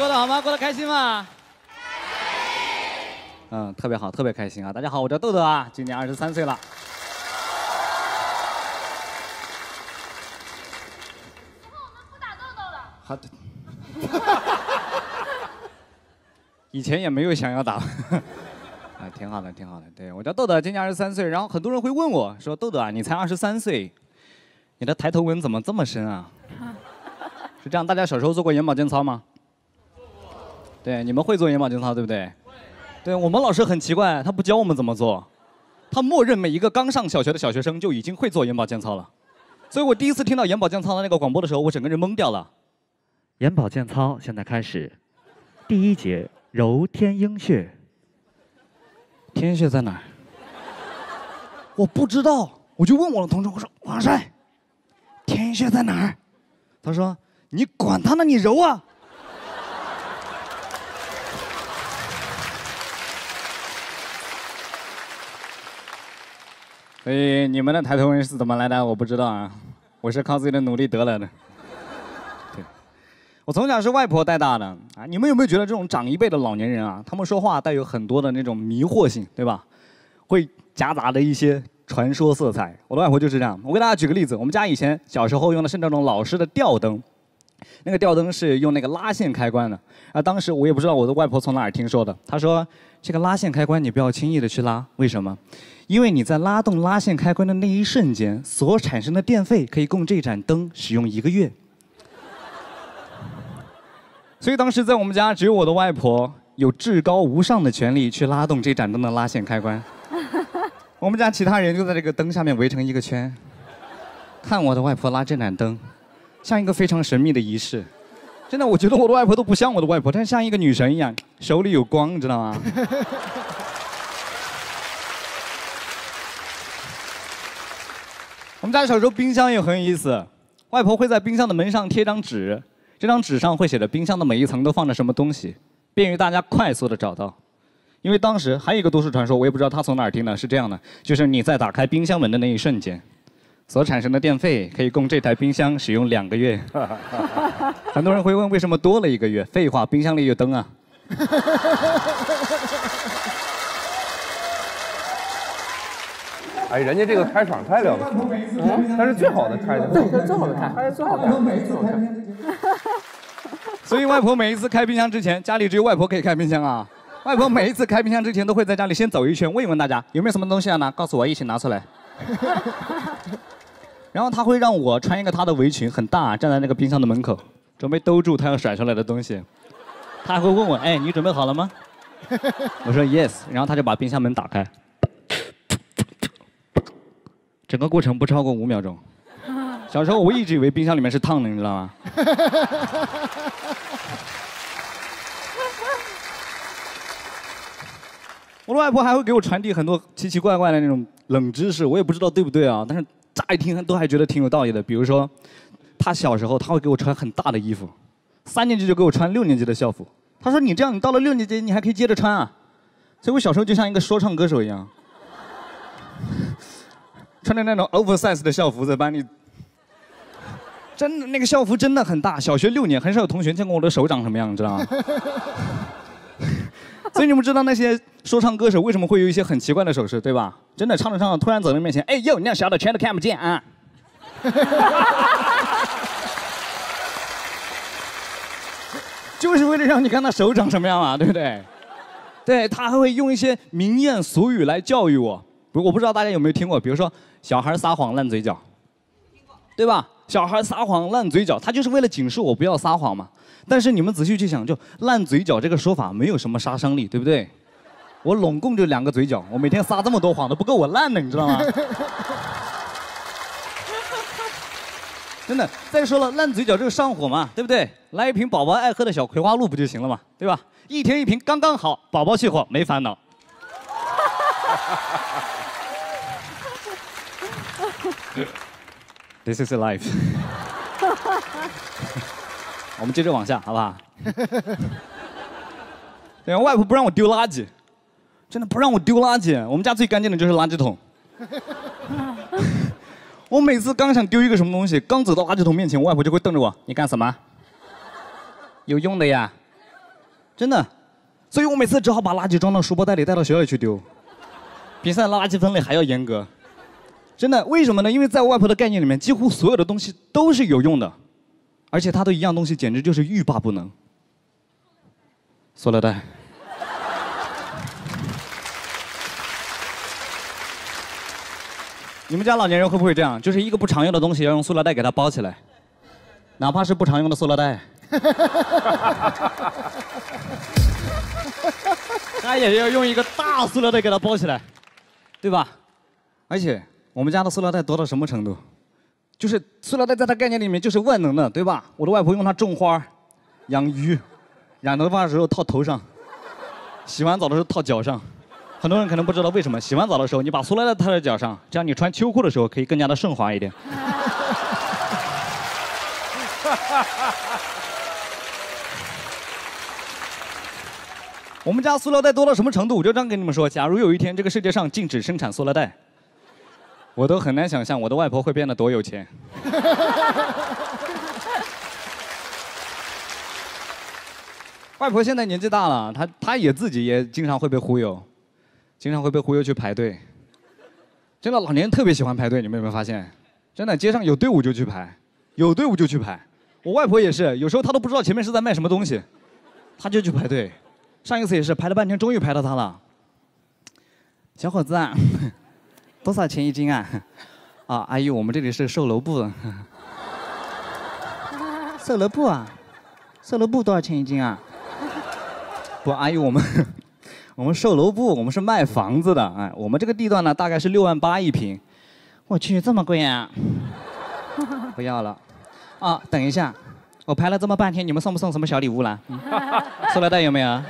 过得好吗？过得开心吗？嗯，特别好，特别开心啊！大家好，我叫豆豆啊，今年二十三岁了。好的。以前也没有想要打，啊，挺好的，挺好的。对我叫豆豆，今年二十三岁。然后很多人会问我说：“豆豆啊，你才二十三岁，你的抬头纹怎么这么深啊？”是这样，大家小时候做过眼保健操吗？对，你们会做眼保健操对不对？对我们老师很奇怪，他不教我们怎么做，他默认每一个刚上小学的小学生就已经会做眼保健操了。所以我第一次听到眼保健操的那个广播的时候，我整个人懵掉了。眼保健操现在开始，第一节揉天鹰穴。天鹰穴在哪儿？我不知道，我就问我的同桌，我说王帅，天鹰穴在哪儿？他说你管他呢，你揉啊。所以你们的抬头纹是怎么来的？我不知道啊，我是靠自己的努力得来的。对，我从小是外婆带大的啊。你们有没有觉得这种长一辈的老年人啊，他们说话带有很多的那种迷惑性，对吧？会夹杂着一些传说色彩。我的外婆就是这样。我给大家举个例子，我们家以前小时候用的是那种老式的吊灯，那个吊灯是用那个拉线开关的。啊，当时我也不知道我的外婆从哪儿听说的，她说这个拉线开关你不要轻易的去拉，为什么？因为你在拉动拉线开关的那一瞬间，所产生的电费可以供这盏灯使用一个月。所以当时在我们家，只有我的外婆有至高无上的权利去拉动这盏灯的拉线开关。我们家其他人就在这个灯下面围成一个圈，看我的外婆拉这盏灯，像一个非常神秘的仪式。真的，我觉得我的外婆都不像我的外婆，她像一个女神一样，手里有光，你知道吗？我们家小时候冰箱也很有意思，外婆会在冰箱的门上贴张纸，这张纸上会写着冰箱的每一层都放着什么东西，便于大家快速的找到。因为当时还有一个都市传说，我也不知道他从哪儿听的，是这样的，就是你在打开冰箱门的那一瞬间，所产生的电费可以供这台冰箱使用两个月。很多人会问为什么多了一个月？废话，冰箱里有灯啊。哎，人家这个开场太了不起，嗯，他是最好的开的，对，他最好的开，他是最好的，最好开。所以外婆每一次开冰箱之前，家里只有外婆可以开冰箱啊。外婆每一次开冰箱之前，都会在家里先走一圈，问一问大家有没有什么东西要拿，告诉我一起拿出来。然后他会让我穿一个他的围裙，很大，站在那个冰箱的门口，准备兜住他要甩出来的东西。他还会问我，哎，你准备好了吗？我说 yes，然后他就把冰箱门打开。整个过程不超过五秒钟。小时候我一直以为冰箱里面是烫的，你知道吗？我的外婆还会给我传递很多奇奇怪怪的那种冷知识，我也不知道对不对啊，但是乍一听都还觉得挺有道理的。比如说，他小时候他会给我穿很大的衣服，三年级就给我穿六年级的校服。他说你这样，你到了六年级你还可以接着穿啊。所以我小时候就像一个说唱歌手一样。穿着那种 oversize 的校服在班里，真的那个校服真的很大。小学六年，很少有同学见过我的手长什么样，你知道吗？所以你们知道那些说唱歌手为什么会有一些很奇怪的手势，对吧？真的唱着唱着，突然走到面前，哎呦，那小的全都看不见啊！就是为了让你看他手长什么样嘛，对不对？对他还会用一些民谚俗语来教育我。不，我不知道大家有没有听过，比如说小孩撒谎烂嘴角，对吧？小孩撒谎烂嘴角，他就是为了警示我不要撒谎嘛。但是你们仔细去想，就烂嘴角这个说法没有什么杀伤力，对不对？我拢共就两个嘴角，我每天撒这么多谎都不够我烂的，你知道吗？真的，再说了，烂嘴角就是上火嘛，对不对？来一瓶宝宝爱喝的小葵花露不就行了嘛，对吧？一天一瓶刚刚好，宝宝去火没烦恼。This is life。我们接着往下，好不好？对，外婆不让我丢垃圾，真的不让我丢垃圾。我们家最干净的就是垃圾桶。我每次刚想丢一个什么东西，刚走到垃圾桶面前，我外婆就会瞪着我：“你干什么？有用的呀。”真的。所以我每次只好把垃圾装到书包袋里带到学校里去丢。比赛垃圾分类还要严格，真的？为什么呢？因为在外婆的概念里面，几乎所有的东西都是有用的，而且他对一样东西简直就是欲罢不能。塑料袋。你们家老年人会不会这样？就是一个不常用的东西要用塑料袋给它包起来，哪怕是不常用的塑料袋。他也要用一个大塑料袋给它包起来，对吧？而且我们家的塑料袋多到什么程度？就是塑料袋在它概念里面就是万能的，对吧？我的外婆用它种花、养鱼、染头发的时候套头上，洗完澡的时候套脚上。很多人可能不知道为什么，洗完澡的时候你把塑料袋套在脚上，这样你穿秋裤的时候可以更加的顺滑一点。我们家塑料袋多到什么程度？我就这样跟你们说：假如有一天这个世界上禁止生产塑料袋，我都很难想象我的外婆会变得多有钱。外婆现在年纪大了，她她也自己也经常会被忽悠。经常会被忽悠去排队，真的老年人特别喜欢排队，你们有没有发现？真的街上有队伍就去排，有队伍就去排。我外婆也是，有时候她都不知道前面是在卖什么东西，她就去排队。上一次也是排了半天，终于排到她了。小伙子啊，多少钱一斤啊？啊，阿姨，我们这里是售楼部。售楼部啊？售楼部多少钱一斤啊？不，阿姨，我们。我们售楼部，我们是卖房子的，哎，我们这个地段呢，大概是六万八一平。我去，这么贵啊！不要了。啊，等一下，我排了这么半天，你们送不送什么小礼物啦？塑料袋有没有？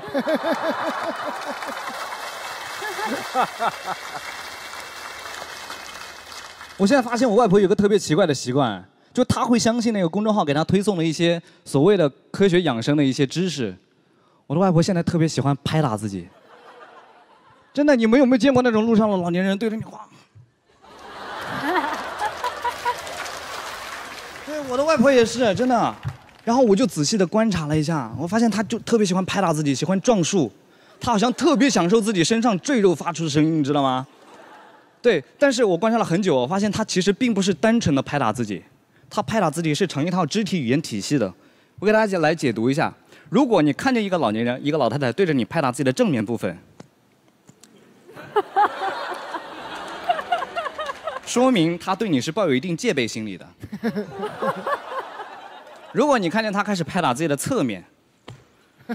我现在发现我外婆有个特别奇怪的习惯，就她会相信那个公众号给她推送的一些所谓的科学养生的一些知识。我的外婆现在特别喜欢拍打自己。真的，你们有没有见过那种路上的老年人对着你晃？对，我的外婆也是，真的。然后我就仔细的观察了一下，我发现她就特别喜欢拍打自己，喜欢撞树，她好像特别享受自己身上赘肉发出的声音，你知道吗？对，但是我观察了很久，我发现他其实并不是单纯的拍打自己，他拍打自己是成一套肢体语言体系的。我给大家来解读一下：如果你看见一个老年人，一个老太太对着你拍打自己的正面部分。说明他对你是抱有一定戒备心理的。如果你看见他开始拍打自己的侧面，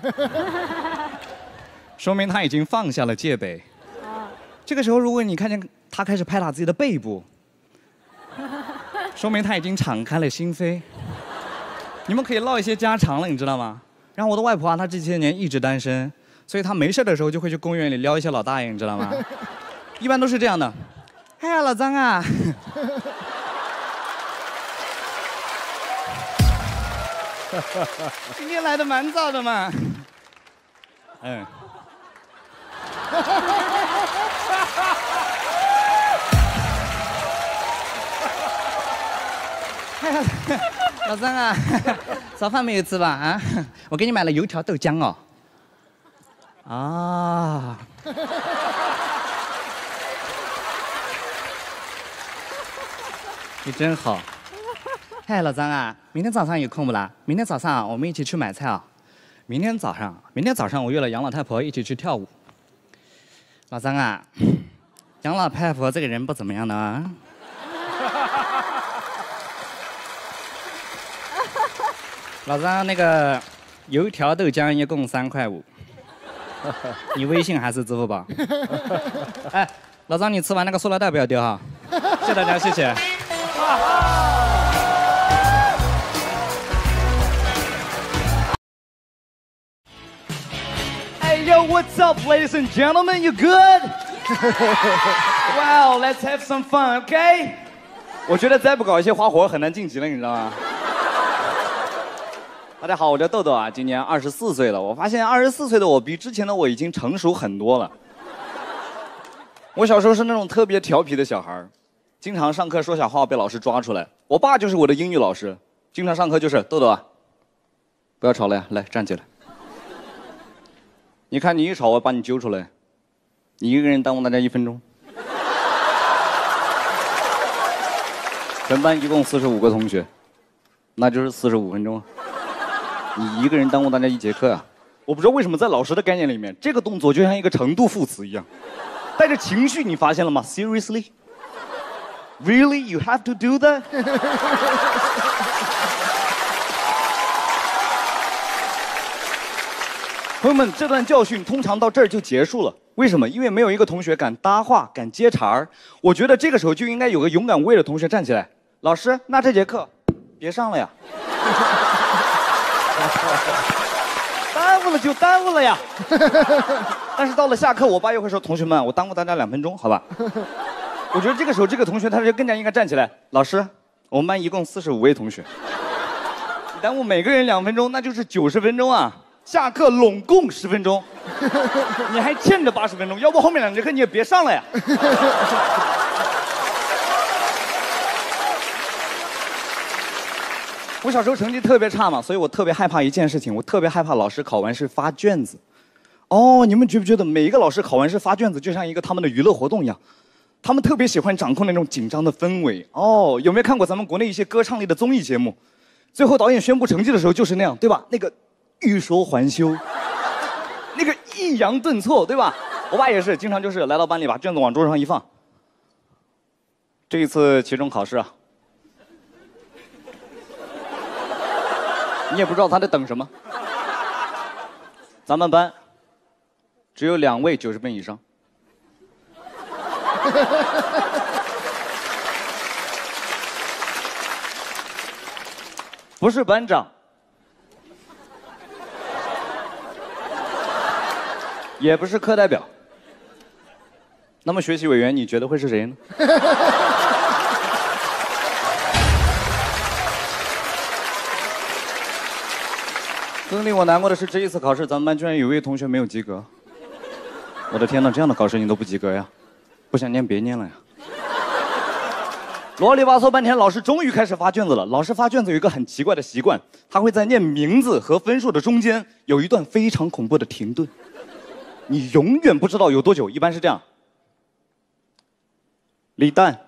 说明他已经放下了戒备。这个时候，如果你看见他开始拍打自己的背部，说明他已经敞开了心扉。你们可以唠一些家常了，你知道吗？然后我的外婆啊，她这些年一直单身。所以她没事的时候就会去公园里撩一些老大爷，你知道吗？一般都是这样的。哎呀，老张啊！今天来的蛮早的嘛。嗯。老张啊，早饭没有吃吧？啊，我给你买了油条豆浆哦。啊！你真好。嗨，老张啊，明天早上有空不啦？明天早上我们一起去买菜啊。明天早上，明天早上我约了杨老太婆一起去跳舞。老张啊，杨老太婆这个人不怎么样的啊。老张，那个油条豆浆一共三块五。你微信还是支付宝？哎，老张，你吃完那个塑料袋不要丢哈！谢谢大家，谢谢。Hey yo, what's up, ladies and gentlemen? You good? Wow, let's have some fun, OK? 我觉得再不搞一些花活，很难晋级了，你知道吗？大家好，我叫豆豆啊，今年二十四岁了。我发现二十四岁的我比之前的我已经成熟很多了。我小时候是那种特别调皮的小孩经常上课说小话被老师抓出来。我爸就是我的英语老师，经常上课就是豆豆啊，不要吵了呀，来站起来。你看你一吵，我把你揪出来，你一个人耽误大家一分钟。全班一共四十五个同学，那就是四十五分钟。你一个人耽误大家一节课啊！我不知道为什么在老师的概念里面，这个动作就像一个程度副词一样，带着情绪，你发现了吗？Seriously? Really? You have to do that? 朋友们，这段教训通常到这儿就结束了。为什么？因为没有一个同学敢搭话、敢接茬儿。我觉得这个时候就应该有个勇敢无畏的同学站起来。老师，那这节课别上了呀。耽误了就耽误了呀。但是到了下课，我爸又会说：“同学们，我耽误大家两分钟，好吧？” 我觉得这个时候，这个同学他就更加应该站起来。老师，我们班一共四十五位同学，你耽误每个人两分钟，那就是九十分钟啊。下课拢共十分钟，你还欠着八十分钟，要不后面两节课你也别上了呀。我小时候成绩特别差嘛，所以我特别害怕一件事情，我特别害怕老师考完试发卷子。哦，你们觉不觉得每一个老师考完试发卷子就像一个他们的娱乐活动一样？他们特别喜欢掌控那种紧张的氛围。哦，有没有看过咱们国内一些歌唱类的综艺节目？最后导演宣布成绩的时候就是那样，对吧？那个。欲说还休，那个抑扬顿挫，对吧？我爸也是，经常就是来到班里，把卷子往桌上一放。这一次期中考试啊，你也不知道他在等什么。咱们班只有两位九十分以上，不是班长。也不是课代表，那么学习委员你觉得会是谁呢？更令我难过的是，这一次考试咱们班居然有一位同学没有及格。我的天哪，这样的考试你都不及格呀？不想念别念了呀。啰里吧嗦半天，老师终于开始发卷子了。老师发卷子有一个很奇怪的习惯，他会在念名字和分数的中间有一段非常恐怖的停顿。你永远不知道有多久，一般是这样。李诞，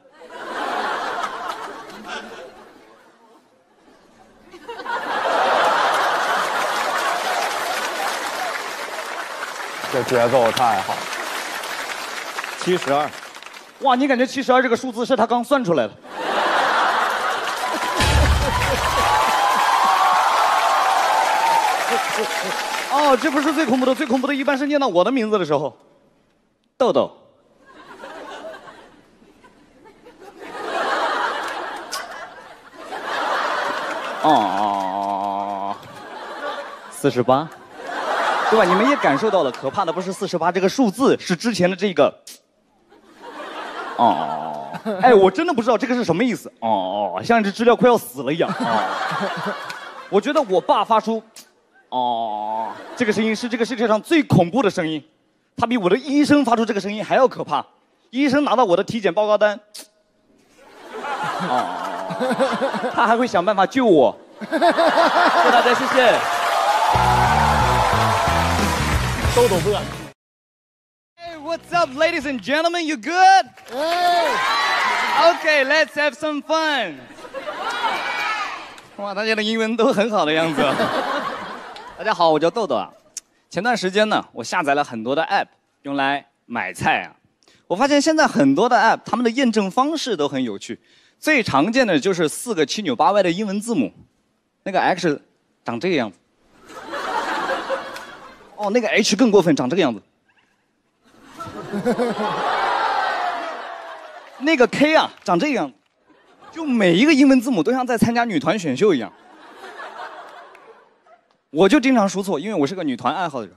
这节奏太好。七十二，哇，你感觉七十二这个数字是他刚算出来的？哦，这不是最恐怖的，最恐怖的一般是念到我的名字的时候，豆豆。哦，四十八，对吧？你们也感受到了，可怕的不是四十八这个数字，是之前的这个。哦，哎，我真的不知道这个是什么意思。哦，像一只知了快要死了一样。哦，我觉得我爸发出。哦，这个声音是这个世界上最恐怖的声音，他比我的医生发出这个声音还要可怕。医生拿到我的体检报告单，哦，他还会想办法救我。谢谢大家，谢谢。豆豆哥。Hey, what's up, ladies and gentlemen? You good? Okay, let's have some fun. 哇，大家的英文都很好的样子。大家好，我叫豆豆啊。前段时间呢，我下载了很多的 app 用来买菜啊。我发现现在很多的 app 他们的验证方式都很有趣。最常见的就是四个七扭八歪的英文字母，那个 X 长这个样子。哦，那个 H 更过分，长这个样子。那个 K 啊，长这个样子。就每一个英文字母都像在参加女团选秀一样。我就经常输错，因为我是个女团爱好者。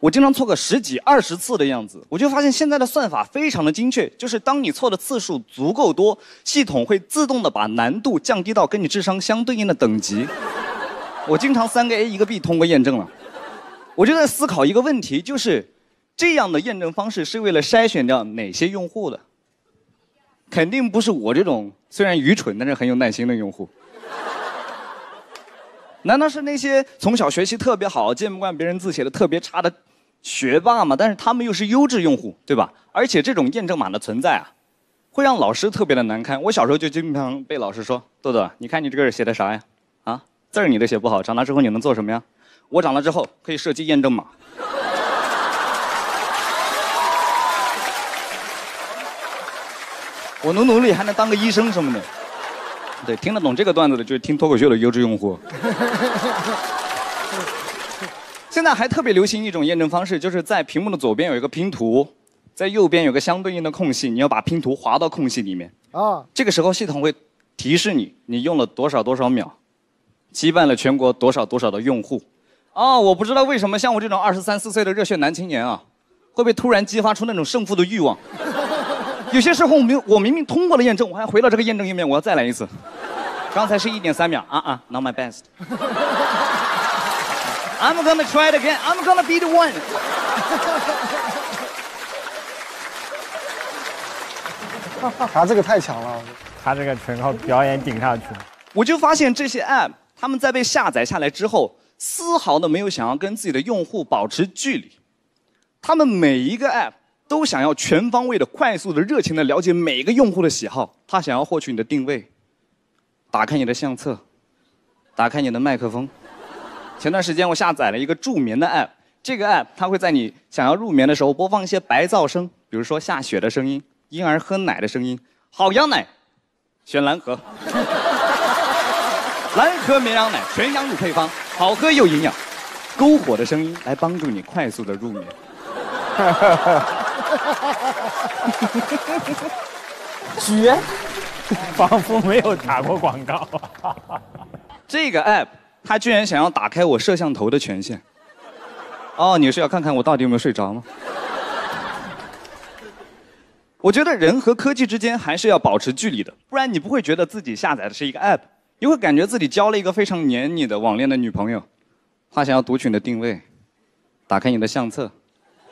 我经常错个十几、二十次的样子，我就发现现在的算法非常的精确，就是当你错的次数足够多，系统会自动的把难度降低到跟你智商相对应的等级。我经常三个 A 一个 B 通过验证了，我就在思考一个问题，就是这样的验证方式是为了筛选掉哪些用户的？肯定不是我这种虽然愚蠢但是很有耐心的用户。难道是那些从小学习特别好、见不惯别人字写的特别差的学霸吗？但是他们又是优质用户，对吧？而且这种验证码的存在啊，会让老师特别的难堪。我小时候就经常被老师说：“豆豆，你看你这个写的啥呀？啊，字儿你都写不好，长大之后你能做什么呀？”我长大之后可以设计验证码。我努努力，还能当个医生什么的。对，听得懂这个段子的，就是听脱口秀的优质用户。现在还特别流行一种验证方式，就是在屏幕的左边有一个拼图，在右边有个相对应的空隙，你要把拼图划到空隙里面。啊。这个时候系统会提示你，你用了多少多少秒，击败了全国多少多少的用户。哦，我不知道为什么像我这种二十三四岁的热血男青年啊，会被突然激发出那种胜负的欲望。有些时候我明我明明通过了验证，我还回到这个验证页面，我要再来一次。刚才是一点三秒啊啊，Not my best。I'm gonna try it again. I'm gonna be the one。他这个太强了，他这个全靠表演顶上去。我就发现这些 app，他们在被下载下来之后，丝毫的没有想要跟自己的用户保持距离。他们每一个 app。都想要全方位的、快速的、热情的了解每一个用户的喜好。他想要获取你的定位，打开你的相册，打开你的麦克风。前段时间我下载了一个助眠的 app，这个 app 它会在你想要入眠的时候播放一些白噪声，比如说下雪的声音、婴儿喝奶的声音。好羊奶，选蓝盒。蓝河绵羊奶，全羊乳配方，好喝又营养。篝火的声音来帮助你快速的入眠。绝，仿佛没有打过广告。这个 app，它居然想要打开我摄像头的权限。哦，你是要看看我到底有没有睡着吗？我觉得人和科技之间还是要保持距离的，不然你不会觉得自己下载的是一个 app，你会感觉自己交了一个非常黏你的网恋的女朋友。她想要读取你的定位，打开你的相册。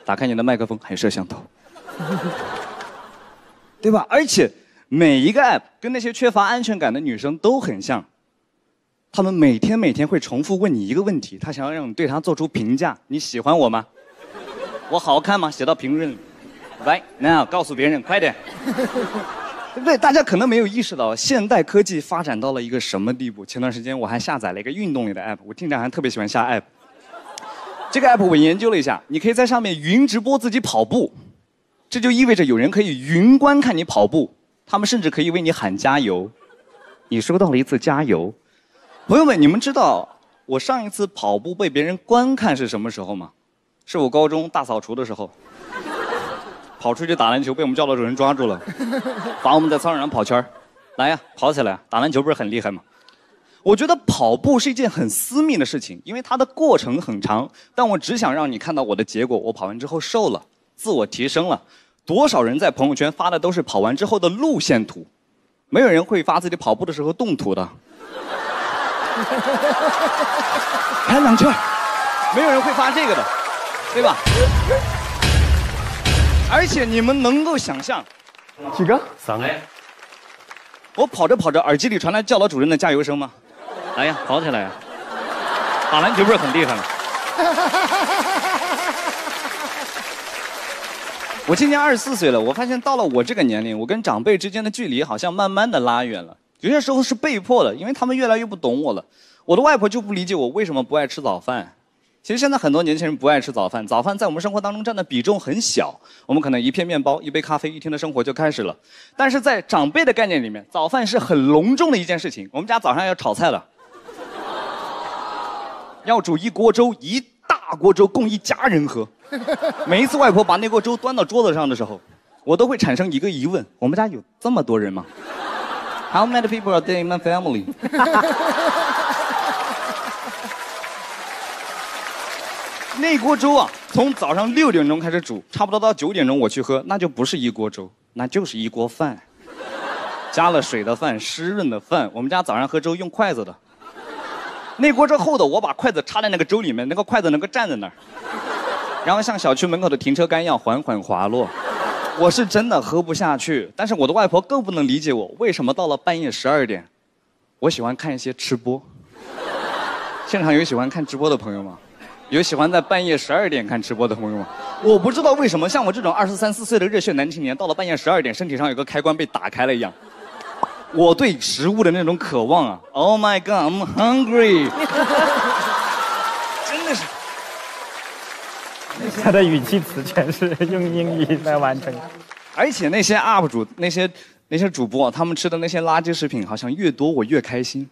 打开你的麦克风，还有摄像头，对吧？而且每一个 app 跟那些缺乏安全感的女生都很像，他们每天每天会重复问你一个问题，他想要让你对他做出评价：你喜欢我吗？我好看吗？写到评论里。Right now，告诉别人，快点，对不对？大家可能没有意识到，现代科技发展到了一个什么地步。前段时间我还下载了一个运动类的 app，我经常还特别喜欢下 app。这个 app 我研究了一下，你可以在上面云直播自己跑步，这就意味着有人可以云观看你跑步，他们甚至可以为你喊加油。你收到了一次加油，朋友们，你们知道我上一次跑步被别人观看是什么时候吗？是我高中大扫除的时候，跑出去打篮球被我们教导主任抓住了，罚我们在操场上跑圈儿，来呀，跑起来，打篮球不是很厉害吗？我觉得跑步是一件很私密的事情，因为它的过程很长。但我只想让你看到我的结果，我跑完之后瘦了，自我提升了。多少人在朋友圈发的都是跑完之后的路线图，没有人会发自己跑步的时候动图的。开两圈，没有人会发这个的，对吧？而且你们能够想象，几个？三个。我跑着跑着，耳机里传来教导主任的加油声吗？来呀，跑起来呀！打篮球不是很厉害吗？我今年二十四岁了，我发现到了我这个年龄，我跟长辈之间的距离好像慢慢的拉远了。有些时候是被迫的，因为他们越来越不懂我了。我的外婆就不理解我为什么不爱吃早饭。其实现在很多年轻人不爱吃早饭，早饭在我们生活当中占的比重很小。我们可能一片面包、一杯咖啡，一天的生活就开始了。但是在长辈的概念里面，早饭是很隆重的一件事情。我们家早上要炒菜了，要煮一锅粥，一大锅粥供一家人喝。每一次外婆把那锅粥端到桌子上的时候，我都会产生一个疑问：我们家有这么多人吗？How many people are there in my family？那锅粥啊，从早上六点钟开始煮，差不多到九点钟我去喝，那就不是一锅粥，那就是一锅饭，加了水的饭，湿润的饭。我们家早上喝粥用筷子的，那锅粥厚的，我把筷子插在那个粥里面，那个筷子能够站在那儿，然后像小区门口的停车杆一样缓缓滑落。我是真的喝不下去，但是我的外婆更不能理解我为什么到了半夜十二点，我喜欢看一些吃播。现场有喜欢看直播的朋友吗？有喜欢在半夜十二点看直播的朋友吗？我不知道为什么，像我这种二十三四岁的热血男青年，到了半夜十二点，身体上有个开关被打开了一样。我对食物的那种渴望啊！Oh my god, I'm hungry！真的是。他的语气词全是用英语来完成。而且那些 UP 主、那些那些主播，他们吃的那些垃圾食品，好像越多我越开心。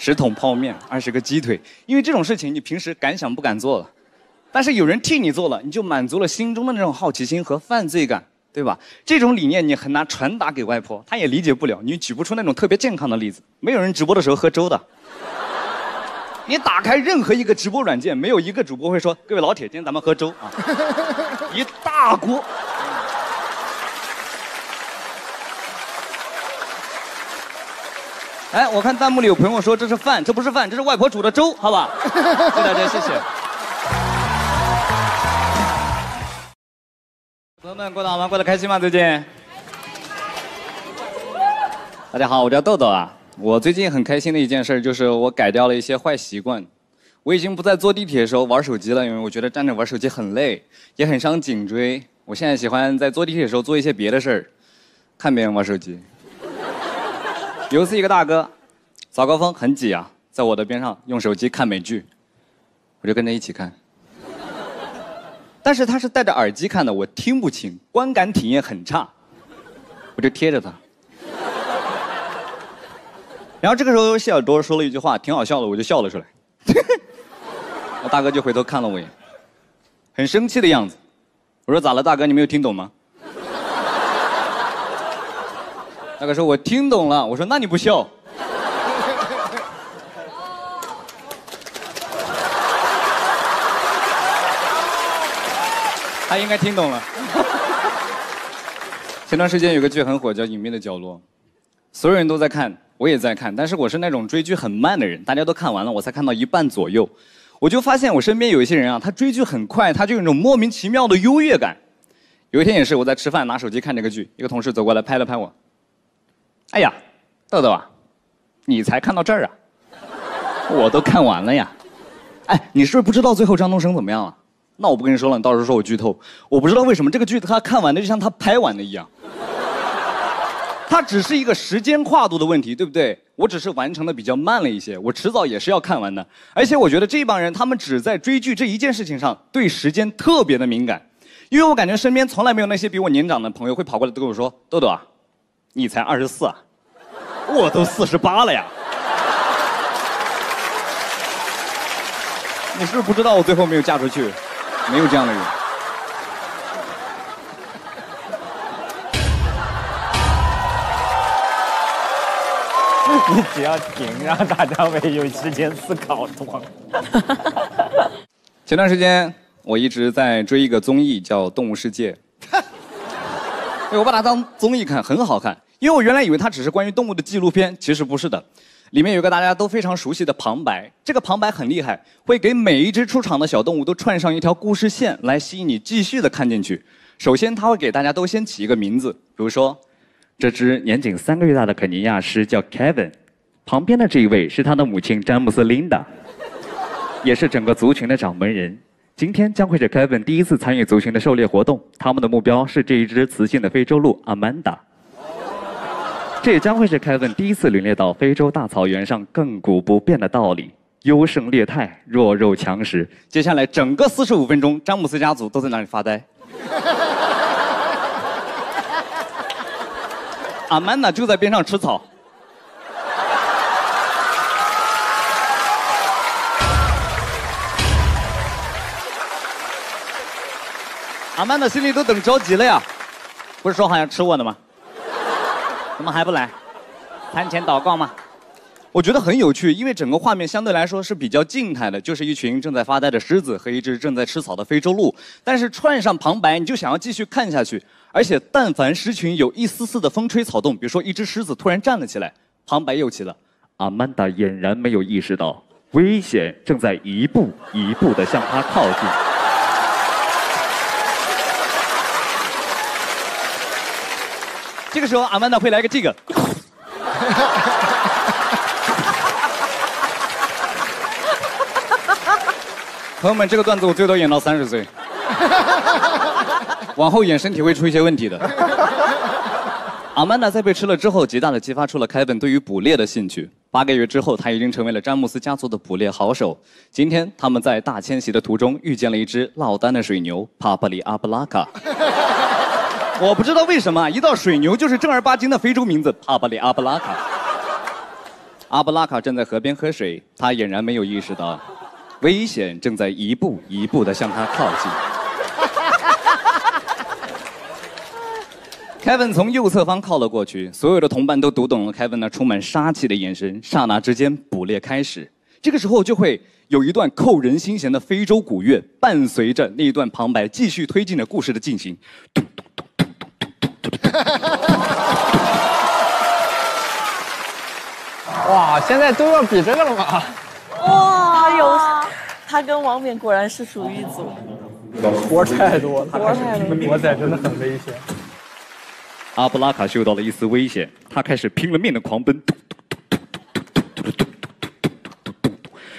十桶泡面，二十个鸡腿，因为这种事情你平时敢想不敢做了，但是有人替你做了，你就满足了心中的那种好奇心和犯罪感，对吧？这种理念你很难传达给外婆，她也理解不了。你举不出那种特别健康的例子，没有人直播的时候喝粥的。你打开任何一个直播软件，没有一个主播会说：“各位老铁，今天咱们喝粥啊！”一大锅。哎，我看弹幕里有朋友说这是饭，这不是饭，这是外婆煮的粥，好吧？谢谢大家，谢谢。朋友们过得好吗？过得开心吗？最近？大家好，我叫豆豆啊。我最近很开心的一件事就是我改掉了一些坏习惯，我已经不在坐地铁的时候玩手机了，因为我觉得站着玩手机很累，也很伤颈椎。我现在喜欢在坐地铁的时候做一些别的事儿，看别人玩手机。有一次，一个大哥，早高峰很挤啊，在我的边上用手机看美剧，我就跟着一起看。但是他是戴着耳机看的，我听不清，观感体验很差，我就贴着他。然后这个时候，谢耳朵说了一句话，挺好笑的，我就笑了出来。我大哥就回头看了我一眼，很生气的样子。我说：“咋了，大哥？你没有听懂吗？”大哥说：“我听懂了。”我说：“那你不笑？” 他应该听懂了。前段时间有个剧很火，叫《隐秘的角落》，所有人都在看，我也在看，但是我是那种追剧很慢的人，大家都看完了，我才看到一半左右，我就发现我身边有一些人啊，他追剧很快，他就有一种莫名其妙的优越感。有一天也是，我在吃饭，拿手机看这个剧，一个同事走过来拍了拍我。哎呀，豆豆啊，你才看到这儿啊？我都看完了呀。哎，你是不是不知道最后张东升怎么样了？那我不跟你说了，你到时候说我剧透。我不知道为什么这个剧他看完的就像他拍完的一样。他只是一个时间跨度的问题，对不对？我只是完成的比较慢了一些，我迟早也是要看完的。而且我觉得这帮人他们只在追剧这一件事情上对时间特别的敏感，因为我感觉身边从来没有那些比我年长的朋友会跑过来跟我说：“豆豆啊。”你才二十四啊，我都四十八了呀！你是不是不知道我最后没有嫁出去？没有这样的人。你只要停，让大家会有时间思考，懂前段时间我一直在追一个综艺，叫《动物世界》。我把它当综艺看，很好看。因为我原来以为它只是关于动物的纪录片，其实不是的。里面有个大家都非常熟悉的旁白，这个旁白很厉害，会给每一只出场的小动物都串上一条故事线，来吸引你继续的看进去。首先，他会给大家都先起一个名字，比如说，这只年仅三个月大的肯尼亚狮叫 Kevin，旁边的这一位是他的母亲詹姆斯 Linda，也是整个族群的掌门人。今天将会是 Kevin 第一次参与族群的狩猎活动，他们的目标是这一只雌性的非洲鹿 Amanda。这也将会是 Kevin 第一次领略到非洲大草原上亘古不变的道理：优胜劣汰，弱肉强食。接下来整个四十五分钟，詹姆斯家族都在那里发呆。Amanda 就在边上吃草。阿曼达心里都等着急了呀，不是说好像吃我的吗？怎么还不来？餐前祷告吗？我觉得很有趣，因为整个画面相对来说是比较静态的，就是一群正在发呆的狮子和一只正在吃草的非洲鹿。但是串上旁白，你就想要继续看下去。而且但凡狮群有一丝丝的风吹草动，比如说一只狮子突然站了起来，旁白又起了。阿曼达俨然没有意识到危险正在一步一步的向他靠近。这个时候，阿曼达会来个这个。朋友们，这个段子我最多演到三十岁，往后演身体会出一些问题的。阿曼达在被吃了之后，极大的激发出了凯文对于捕猎的兴趣。八个月之后，他已经成为了詹姆斯家族的捕猎好手。今天，他们在大迁徙的途中遇见了一只落单的水牛——帕布里阿布拉卡。我不知道为什么，一到水牛就是正儿八经的非洲名字——帕布里阿布拉卡。阿布拉卡正在河边喝水，他俨然没有意识到，危险正在一步一步的向他靠近。凯文从右侧方靠了过去，所有的同伴都读懂了凯文那充满杀气的眼神。刹那之间，捕猎开始。这个时候就会有一段扣人心弦的非洲鼓乐，伴随着那一段旁白，继续推进着故事的进行。哇，现在都要比这个了吗？哇，有他跟王冕果然是属于一组。活太多，活太多活仔真的很危险。阿布拉卡嗅到了一丝危险，他开始拼了命的狂奔，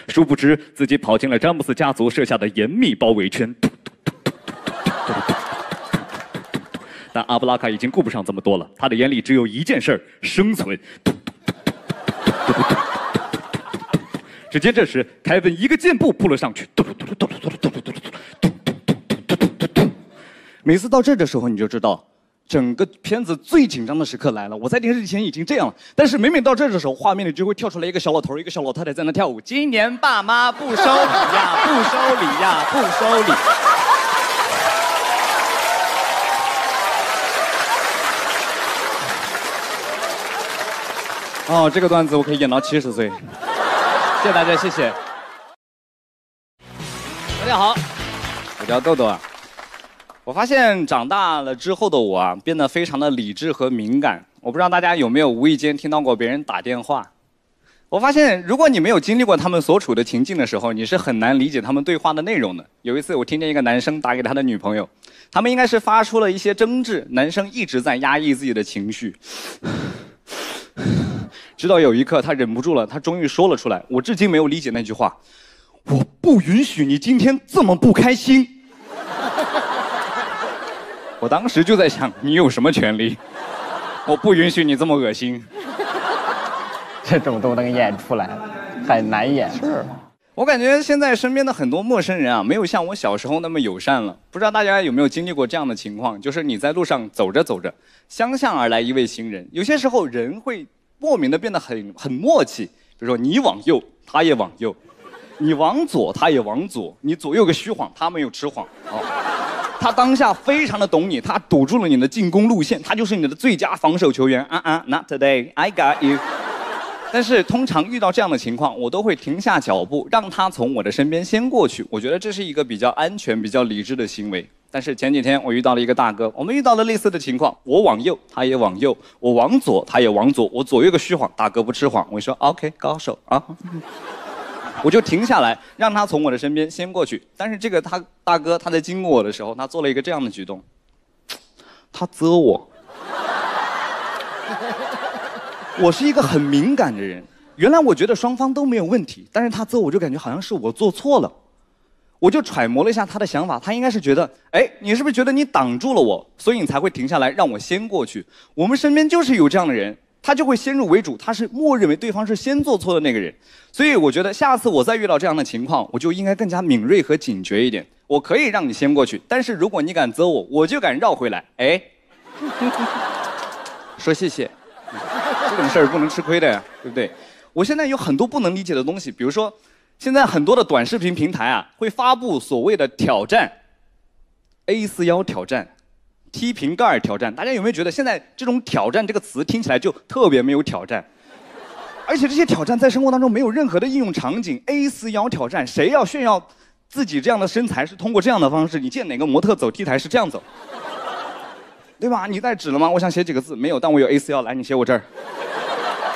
殊不知自己跑进了詹姆斯家族设下的严密包围圈。但阿布拉卡已经顾不上这么多了，他的眼里只有一件事儿：生存。只见这时，凯文一个箭步扑了上去。每次到这的时候，你就知道，整个片子最紧张的时刻来了。我在电视机前已经这样了，但是每每到这的时候，画面里就会跳出来一个小老头，一个小老太太在那跳舞。今年爸妈不收礼呀，不收礼呀，不收礼。哦，这个段子我可以演到七十岁。谢谢大家，谢谢。大家好，我叫豆豆啊。我发现长大了之后的我啊，变得非常的理智和敏感。我不知道大家有没有无意间听到过别人打电话。我发现，如果你没有经历过他们所处的情境的时候，你是很难理解他们对话的内容的。有一次，我听见一个男生打给他的女朋友，他们应该是发出了一些争执，男生一直在压抑自己的情绪。直到有一刻，他忍不住了，他终于说了出来。我至今没有理解那句话：“我不允许你今天这么不开心。” 我当时就在想，你有什么权利？我不允许你这么恶心。这种都能演出来，很难演。是，我感觉现在身边的很多陌生人啊，没有像我小时候那么友善了。不知道大家有没有经历过这样的情况？就是你在路上走着走着，相向而来一位行人，有些时候人会莫名的变得很很默契。比如说你往右，他也往右；你往左，他也往左；你左右个虚晃，他没有迟晃。哦，他当下非常的懂你，他堵住了你的进攻路线，他就是你的最佳防守球员。啊啊，Not today, I got you。但是通常遇到这样的情况，我都会停下脚步，让他从我的身边先过去。我觉得这是一个比较安全、比较理智的行为。但是前几天我遇到了一个大哥，我们遇到了类似的情况，我往右，他也往右；我往左，他也往左。我左右个虚晃，大哥不吃谎。我说 OK，高手啊，我就停下来，让他从我的身边先过去。但是这个他大哥他在经过我的时候，他做了一个这样的举动，他责我。我是一个很敏感的人，原来我觉得双方都没有问题，但是他责我就感觉好像是我做错了，我就揣摩了一下他的想法，他应该是觉得，哎，你是不是觉得你挡住了我，所以你才会停下来让我先过去？我们身边就是有这样的人，他就会先入为主，他是默认为对方是先做错的那个人，所以我觉得下次我再遇到这样的情况，我就应该更加敏锐和警觉一点。我可以让你先过去，但是如果你敢责我，我就敢绕回来。哎，说谢谢。这种事儿不能吃亏的呀，对不对？我现在有很多不能理解的东西，比如说，现在很多的短视频平台啊，会发布所谓的挑战，A 四腰挑战，踢瓶盖挑战。大家有没有觉得现在这种挑战这个词听起来就特别没有挑战？而且这些挑战在生活当中没有任何的应用场景。A 四腰挑战，谁要炫耀自己这样的身材是通过这样的方式？你见哪个模特走 T 台是这样走？对吧？你带纸了吗？我想写几个字，没有，但我有 A 四腰，来，你写我这儿。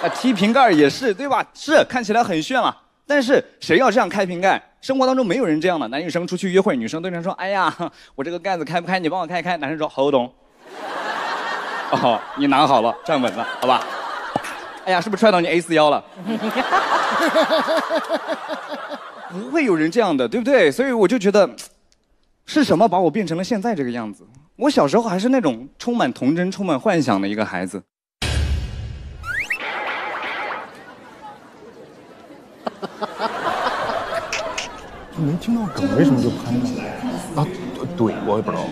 啊，踢瓶盖也是，对吧？是看起来很炫了，但是谁要这样开瓶盖？生活当中没有人这样的。男女生出去约会，女生对人说：“哎呀，我这个盖子开不开？你帮我开开。”男生说好懂。”哦，你拿好了，站稳了，好吧？哎呀，是不是踹到你 A 四腰了？不会有人这样的，对不对？所以我就觉得，是什么把我变成了现在这个样子？我小时候还是那种充满童真、充满幻想的一个孩子。没听到梗，为什么就拍呢？啊，对，我也不知道。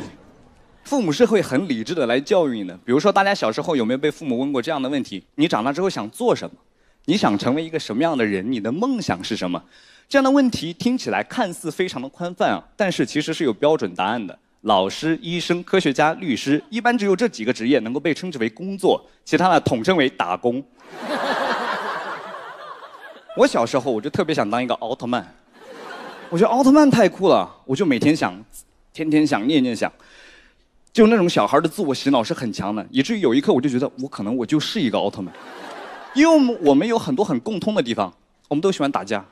父母是会很理智的来教育你的。比如说，大家小时候有没有被父母问过这样的问题？你长大之后想做什么？你想成为一个什么样的人？你的梦想是什么？这样的问题听起来看似非常的宽泛啊，但是其实是有标准答案的。老师、医生、科学家、律师，一般只有这几个职业能够被称之为工作，其他的统称为打工。我小时候我就特别想当一个奥特曼，我觉得奥特曼太酷了，我就每天想，天天想，念念想，就那种小孩的自我洗脑是很强的，以至于有一刻我就觉得我可能我就是一个奥特曼，因为我们我们有很多很共通的地方，我们都喜欢打架，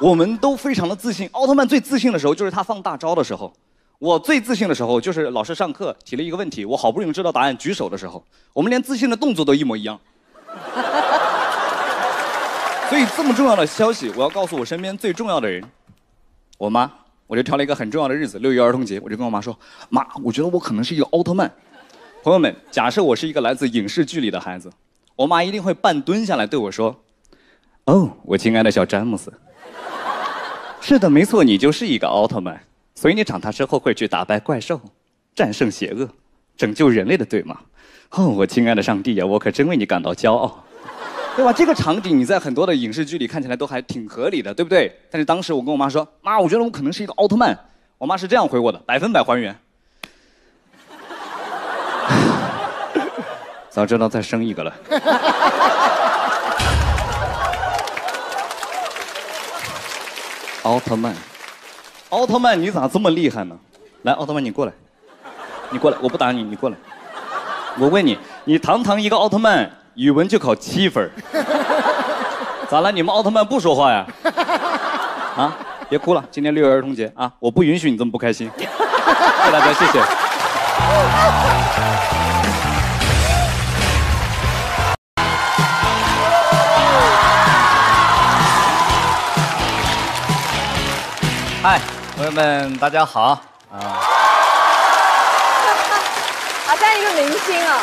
我们都非常的自信。奥特曼最自信的时候就是他放大招的时候，我最自信的时候就是老师上课提了一个问题，我好不容易知道答案举手的时候，我们连自信的动作都一模一样。所以这么重要的消息，我要告诉我身边最重要的人，我妈。我就挑了一个很重要的日子，六一儿童节，我就跟我妈说：“妈，我觉得我可能是一个奥特曼。”朋友们，假设我是一个来自影视剧里的孩子，我妈一定会半蹲下来对我说：“哦，我亲爱的小詹姆斯，是的，没错，你就是一个奥特曼，所以你长大之后会去打败怪兽，战胜邪恶，拯救人类的，对吗？哦，我亲爱的上帝呀，我可真为你感到骄傲。”对吧？这个场景你在很多的影视剧里看起来都还挺合理的，对不对？但是当时我跟我妈说：“妈，我觉得我可能是一个奥特曼。”我妈是这样回我的，百分百还原。早知道再生一个了。奥特曼，奥特曼，你咋这么厉害呢？来，奥特曼，你过来，你过来，我不打你，你过来。我问你，你堂堂一个奥特曼。语文就考七分咋了？你们奥特曼不说话呀？啊，别哭了，今天六一儿童节啊，我不允许你这么不开心。谢谢大家，谢谢。嗨，朋友们，大家好啊！好像一个明星啊。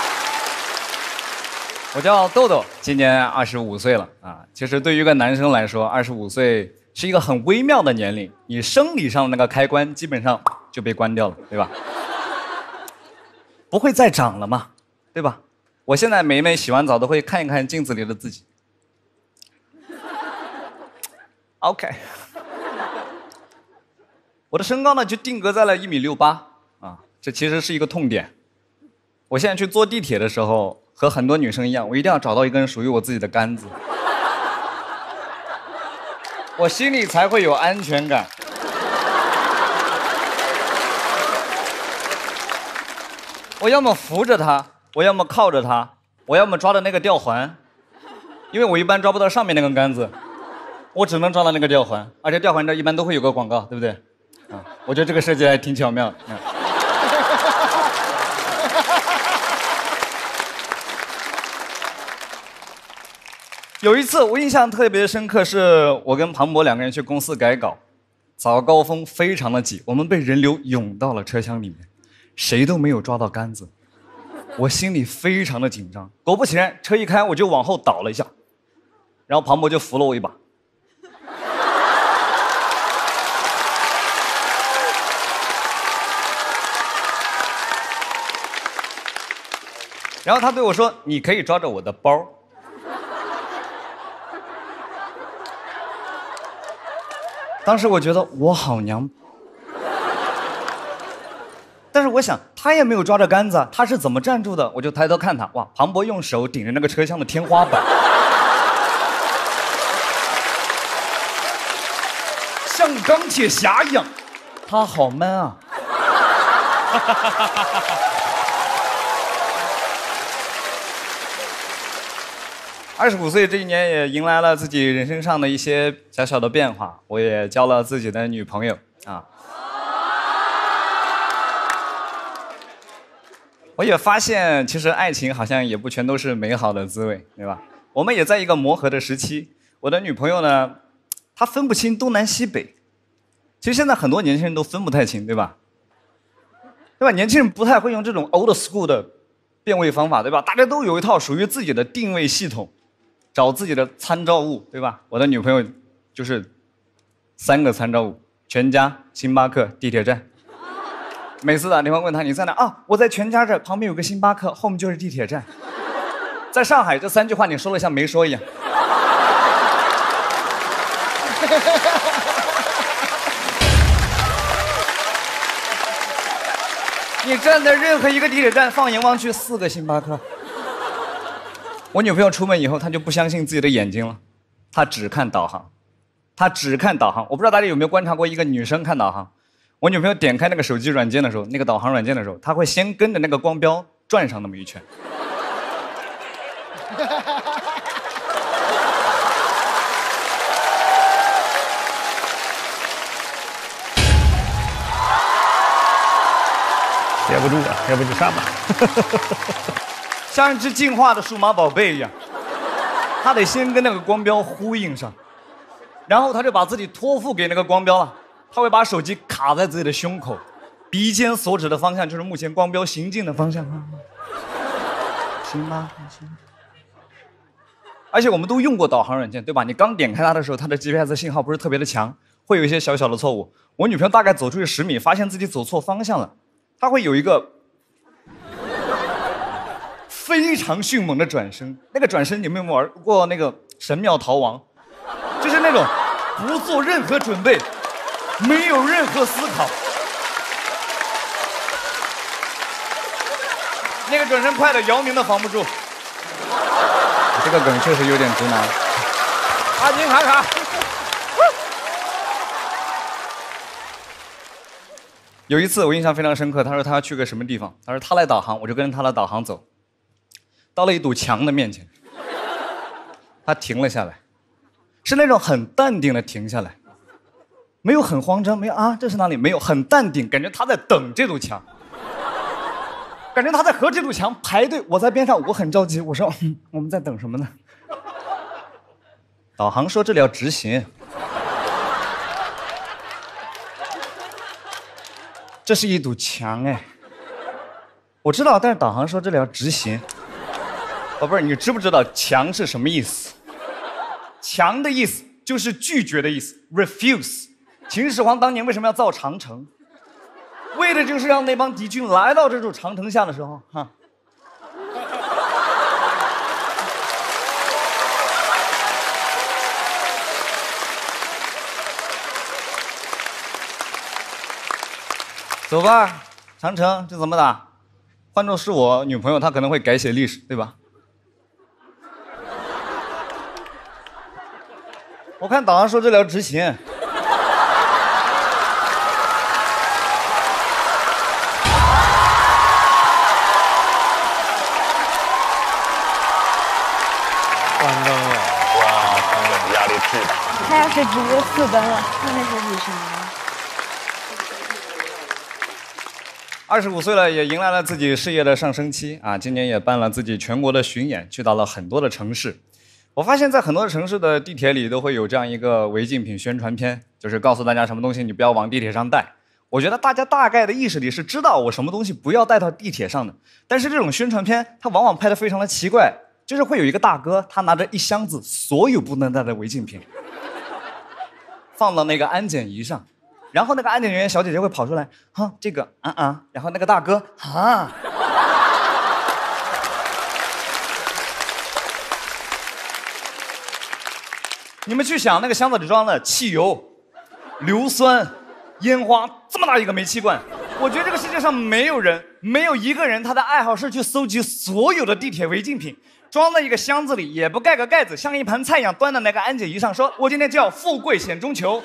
我叫豆豆，今年二十五岁了啊。其实对于一个男生来说，二十五岁是一个很微妙的年龄，你生理上的那个开关基本上就被关掉了，对吧？不会再长了嘛，对吧？我现在每每洗完澡都会看一看镜子里的自己。OK，我的身高呢就定格在了一米六八啊，这其实是一个痛点。我现在去坐地铁的时候。和很多女生一样，我一定要找到一根属于我自己的杆子，我心里才会有安全感。我要么扶着它，我要么靠着它，我要么抓着那个吊环，因为我一般抓不到上面那根杆子，我只能抓到那个吊环，而且吊环这一般都会有个广告，对不对？啊，我觉得这个设计还挺巧妙的。有一次我印象特别深刻，是我跟庞博两个人去公司改稿，早高峰非常的挤，我们被人流涌到了车厢里面，谁都没有抓到杆子，我心里非常的紧张。果不其然，车一开我就往后倒了一下，然后庞博就扶了我一把，然后他对我说：“你可以抓着我的包。”当时我觉得我好娘，但是我想他也没有抓着杆子，他是怎么站住的？我就抬头看他，哇，庞博用手顶着那个车厢的天花板，像钢铁侠一样，他好 man 啊！二十五岁这一年也迎来了自己人生上的一些小小的变化，我也交了自己的女朋友啊。我也发现，其实爱情好像也不全都是美好的滋味，对吧？我们也在一个磨合的时期。我的女朋友呢，她分不清东南西北。其实现在很多年轻人都分不太清，对吧？对吧？年轻人不太会用这种 old school 的变位方法，对吧？大家都有一套属于自己的定位系统，找自己的参照物，对吧？我的女朋友就是三个参照物：全家、星巴克、地铁站。每次打电话问她你在哪啊？我在全家这，旁边有个星巴克，后面就是地铁站。在上海，这三句话你说了像没说一样。你站在任何一个地铁站，放眼望去，四个星巴克。我女朋友出门以后，她就不相信自己的眼睛了，她只看导航，她只看导航。我不知道大家有没有观察过一个女生看导航。我女朋友点开那个手机软件的时候，那个导航软件的时候，她会先跟着那个光标转上那么一圈。接不住啊，要不就上吧。像一只进化的数码宝贝一样，他得先跟那个光标呼应上，然后他就把自己托付给那个光标了。他会把手机卡在自己的胸口，鼻尖所指的方向就是目前光标行进的方向。行吗？行。而且我们都用过导航软件，对吧？你刚点开它的时候，它的 GPS 信号不是特别的强，会有一些小小的错误。我女朋友大概走出去十米，发现自己走错方向了，她会有一个非常迅猛的转身。那个转身，你们有没有玩过那个《神庙逃亡》？就是那种不做任何准备。没有任何思考，那个转身快的姚明都防不住。这个梗确实有点直男。阿金卡卡。有一次我印象非常深刻，他说他要去个什么地方，他说他来导航，我就跟着他的导航走。到了一堵墙的面前，他停了下来，是那种很淡定的停下来。没有很慌张，没有啊，这是哪里？没有很淡定，感觉他在等这堵墙，感觉他在和这堵墙排队。我在边上，我很着急。我说我们在等什么呢？导航说这里要直行，这是一堵墙哎。我知道，但是导航说这里要直行。宝贝儿，你知不知道强是什么意思？强的意思就是拒绝的意思，refuse。秦始皇当年为什么要造长城？为的就是让那帮敌军来到这座长城下的时候，哈。走吧，长城这怎么打？换做是我女朋友，她可能会改写历史，对吧？我看导航说这里要直行。他要是直接四灯了，那那是为啥？二十五岁了，也迎来了自己事业的上升期啊！今年也办了自己全国的巡演，去到了很多的城市。我发现，在很多城市的地铁里都会有这样一个违禁品宣传片，就是告诉大家什么东西你不要往地铁上带。我觉得大家大概的意识里是知道我什么东西不要带到地铁上的，但是这种宣传片它往往拍的非常的奇怪。就是会有一个大哥，他拿着一箱子所有不能带的违禁品，放到那个安检仪上，然后那个安检人员小姐姐会跑出来，哈，这个啊啊，然后那个大哥啊，你们去想，那个箱子里装的汽油、硫酸、烟花，这么大一个煤气罐，我觉得这个世界上没有人，没有一个人，他的爱好是去搜集所有的地铁违禁品。装在一个箱子里，也不盖个盖子，像一盘菜一样端到那个安检仪上，说：“我今天就要富贵险中求。”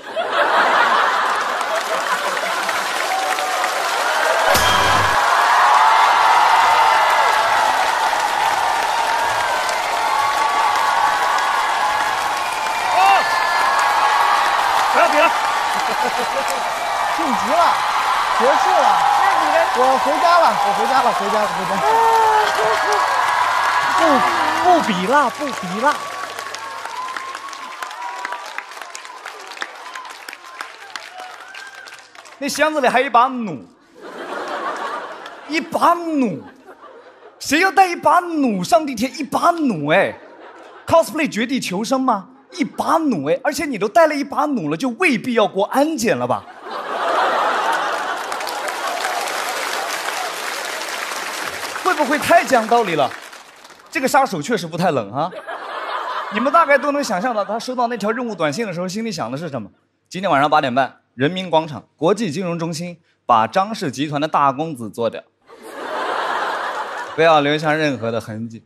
是吧？我回家了，我回家了，回家了，回家。不不比了，不比了。那箱子里还有一把弩，一把弩。谁要带一把弩上地铁？一把弩哎，cosplay 绝地求生吗？一把弩哎，而且你都带了一把弩了，就未必要过安检了吧？会不会太讲道理了？这个杀手确实不太冷啊。你们大概都能想象到，他收到那条任务短信的时候，心里想的是什么？今天晚上八点半，人民广场国际金融中心，把张氏集团的大公子做掉，不要留下任何的痕迹。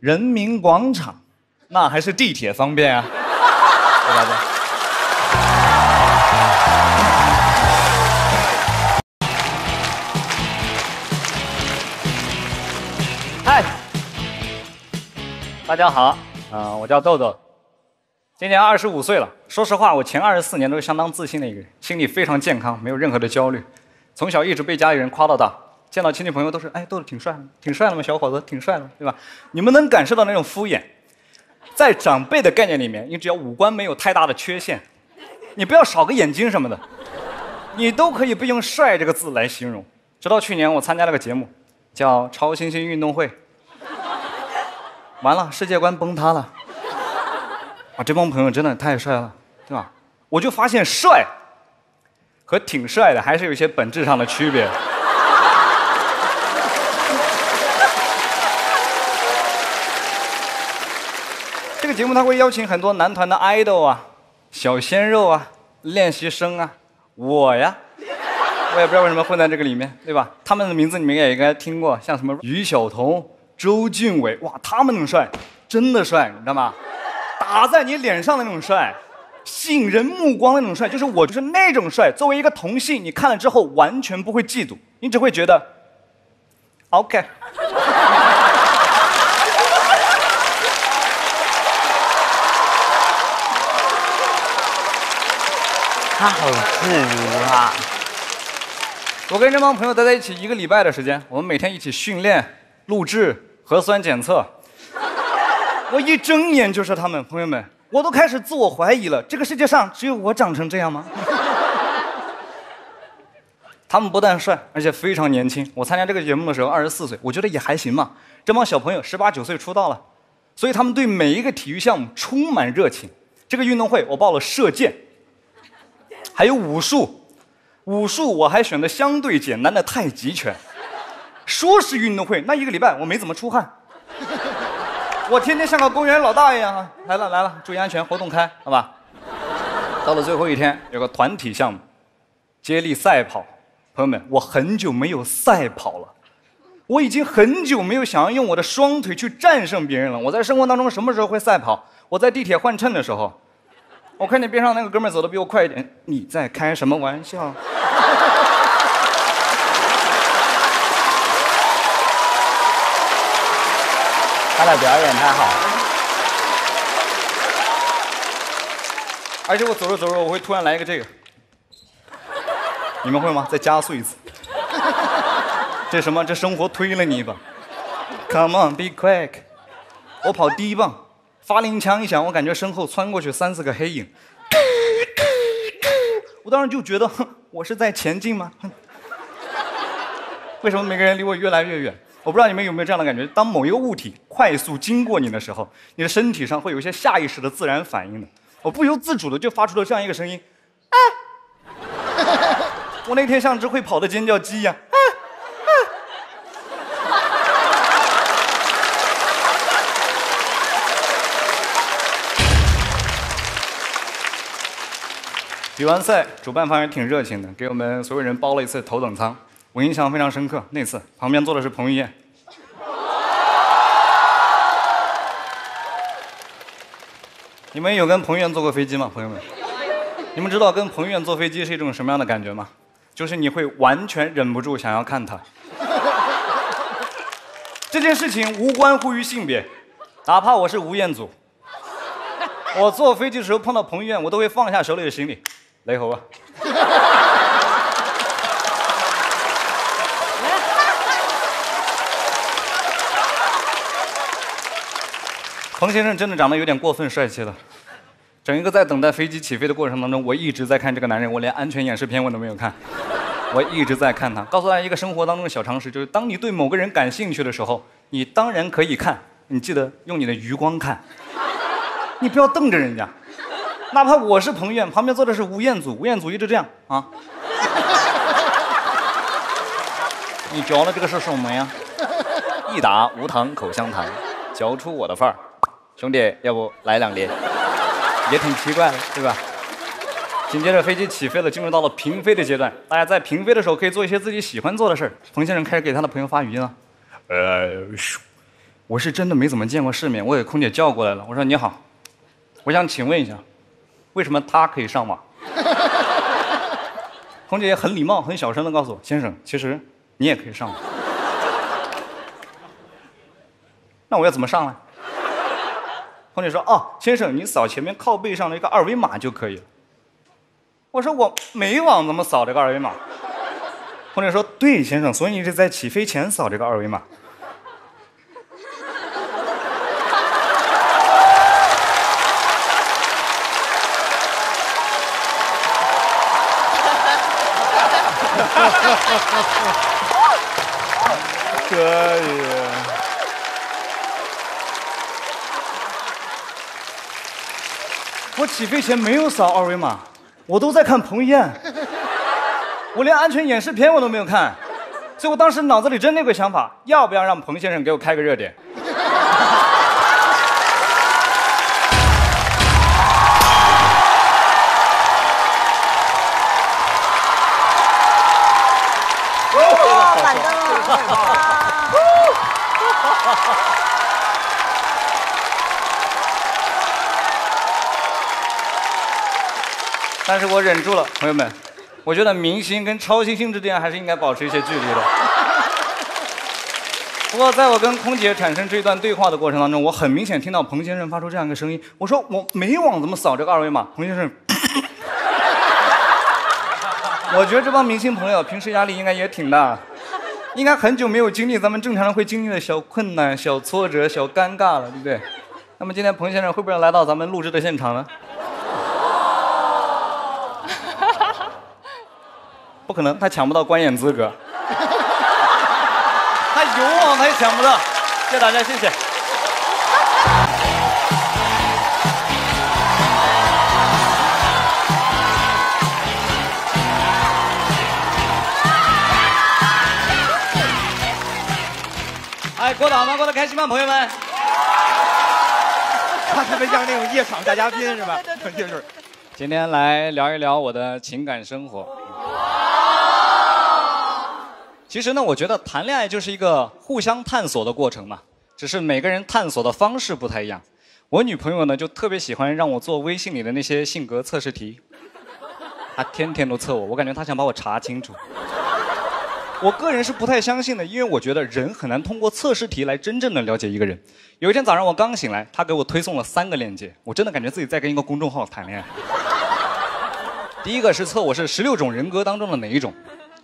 人民广场，那还是地铁方便啊，对吧？大家好，啊、我叫豆豆，今年二十五岁了。说实话，我前二十四年都是相当自信的一个人，心理非常健康，没有任何的焦虑。从小一直被家里人夸到大，见到亲戚朋友都是，哎，豆豆挺帅的，挺帅的嘛，小伙子挺帅的，对吧？你们能感受到那种敷衍，在长辈的概念里面，你只要五官没有太大的缺陷，你不要少个眼睛什么的，你都可以不用“帅”这个字来形容。直到去年，我参加了个节目，叫《超新星运动会》。完了，世界观崩塌了。啊，这帮朋友真的太帅了，对吧？我就发现帅和挺帅的还是有一些本质上的区别。这个节目他会邀请很多男团的 idol 啊、小鲜肉啊、练习生啊，我呀，我也不知道为什么混在这个里面，对吧？他们的名字你们也应该听过，像什么于晓彤、周俊伟，哇，他们那种帅，真的帅，你知道吗？打在你脸上的那种帅，吸引人目光的那种帅，就是我就是那种帅。作为一个同性，你看了之后完全不会嫉妒，你只会觉得，OK。他好自如啊！我跟这帮朋友待在一起一个礼拜的时间，我们每天一起训练、录制、核酸检测。我一睁眼就是他们，朋友们，我都开始自我怀疑了：这个世界上只有我长成这样吗？他们不但帅，而且非常年轻。我参加这个节目的时候二十四岁，我觉得也还行嘛。这帮小朋友十八九岁出道了，所以他们对每一个体育项目充满热情。这个运动会我报了射箭，还有武术。武术我还选的相对简单的太极拳。说是运动会，那一个礼拜我没怎么出汗，我天天像个公园老大一样啊！来了来了，注意安全，活动开，好吧？到了最后一天，有个团体项目，接力赛跑。朋友们，我很久没有赛跑了，我已经很久没有想要用我的双腿去战胜别人了。我在生活当中什么时候会赛跑？我在地铁换乘的时候，我看见边上那个哥们走的比我快一点，你在开什么玩笑？他的表演太好了，而且我走着走着，我会突然来一个这个，你们会吗？再加速一次。这什么？这生活推了你一把。Come on, be quick！我跑第一棒，发令枪一响，我感觉身后窜过去三四个黑影。我当时就觉得，哼，我是在前进吗？为什么每个人离我越来越远？我不知道你们有没有这样的感觉：当某一个物体快速经过你的时候，你的身体上会有一些下意识的自然反应的。我不由自主的就发出了这样一个声音：哎！我那天像只会跑的尖叫鸡一样。比完赛，主办方也挺热情的，给我们所有人包了一次头等舱，我印象非常深刻。那次旁边坐的是彭于晏，你们有跟彭于晏坐过飞机吗，朋友们？你们知道跟彭于晏坐飞机是一种什么样的感觉吗？就是你会完全忍不住想要看他。这件事情无关乎于性别，哪怕我是吴彦祖，我坐飞机的时候碰到彭于晏，我都会放下手里的行李，雷猴啊。彭先生真的长得有点过分帅气了，整一个在等待飞机起飞的过程当中，我一直在看这个男人，我连安全演示片我都没有看，我一直在看他。告诉大家一个生活当中的小常识，就是当你对某个人感兴趣的时候，你当然可以看，你记得用你的余光看，你不要瞪着人家。哪怕我是彭于晏，旁边坐的是吴彦祖，吴彦祖一直这样啊。你嚼的这个是什么呀？益达无糖口香糖，嚼出我的范儿。兄弟，要不来两粒？也挺奇怪的，对吧？紧接着飞机起飞了，进入到了平飞的阶段。大家在平飞的时候可以做一些自己喜欢做的事儿。彭先生开始给他的朋友发语音了。呃，我是真的没怎么见过世面，我给空姐叫过来了。我说你好，我想请问一下，为什么他可以上网？空姐也很礼貌、很小声的告诉我，先生，其实你也可以上网。那我要怎么上呢？空姐说：“哦，先生，你扫前面靠背上的一个二维码就可以了。”我说：“我没往，怎么扫这个二维码？”空姐说：“对，先生，所以你是在起飞前扫这个二维码。”可以。起飞前没有扫二维码，我都在看彭于晏，我连安全演示片我都没有看，所以我当时脑子里真的有个想法，要不要让彭先生给我开个热点？但是我忍住了，朋友们，我觉得明星跟超新星之间还是应该保持一些距离的。不过，在我跟空姐产生这一段对话的过程当中，我很明显听到彭先生发出这样一个声音。我说我没网怎么扫这个二维码？彭先生，我觉得这帮明星朋友平时压力应该也挺大，应该很久没有经历咱们正常人会经历的小困难、小挫折、小尴尬了，对不对？那么今天彭先生会不会来到咱们录制的现场呢？不可能，他抢不到观演资格。他有网他也抢不到。谢谢大家，谢谢。哎，过得好吗？过得开心吗，朋友们？他特别像那种夜场大嘉宾是吧？就是。今天来聊一聊我的情感生活。其实呢，我觉得谈恋爱就是一个互相探索的过程嘛，只是每个人探索的方式不太一样。我女朋友呢，就特别喜欢让我做微信里的那些性格测试题，她天天都测我，我感觉她想把我查清楚。我个人是不太相信的，因为我觉得人很难通过测试题来真正的了解一个人。有一天早上我刚醒来，她给我推送了三个链接，我真的感觉自己在跟一个公众号谈恋爱。第一个是测我是十六种人格当中的哪一种，